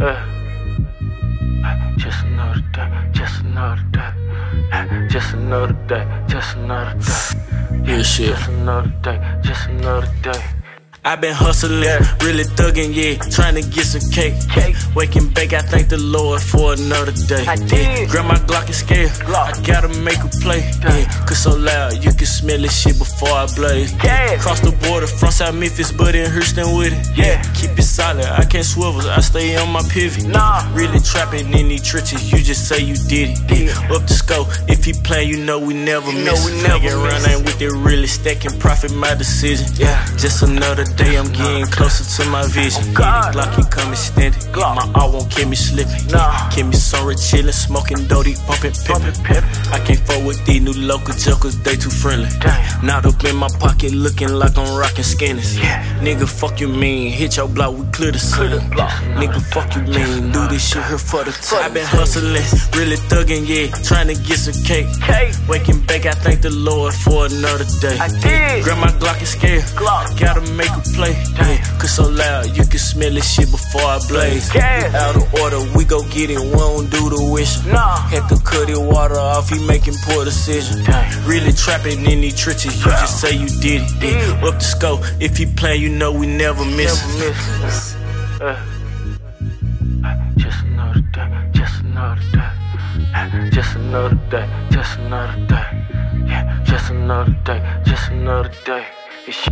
Uh, just another day, just another day. Just another day, just another day. Yeah, shit. Just another day, just another day. I been hustling, really thugging, yeah, trying to get some cake. Cake. Waking back, I thank the Lord for another day. I Yeah. Grab my Glock and scale. Glock. I gotta make a play. Yeah, cause so loud, you can smell this shit before I blaze. Yeah. Cross the border South Memphis, but in Houston with it. Yeah. Keep it solid, I can't swivel, I stay on my pivot. Nah. Really trapping in these trenches, you just say you did it. Yeah. Up the scope, if he play, you know we never You know miss. we never Hanging around ain't with it, really stacking profit, my decision. Yeah. Just another day, I'm getting closer to my vision. Oh, God. Glock coming standing. Glock. My all won't keep me slipping. Nah. Keep me sorry, chillin', smoking doty, pumping pimpin'. I can't fuck with these new local jokers, they too friendly. Not up in my pocket, looking like I'm rocking skinners. Yeah. Nigga, fuck you mean? Hit your block, we clear the block. Nigga, fuck you mean? Do this shit here for the time. I been hustling, really thugging, yeah, trying to get some cake. Cake. Waking back, I thank the Lord for another day. I did. Grab my Glock and scale. Glock. Gotta make play. Damn. Cause so loud, you can smell this shit before I blaze. Yeah. Out of order, we go get it, we don't do the wish. Nah. Had to cut it water off, he making poor decisions. Damn. Really trapping in these trenches, you just say you did it. Yeah. Up the scope, if he play, you know we never miss. Never miss. Uh, uh, just another day, just another day. Uh, Just another day, just another day. Yeah, just another day, just another day. It's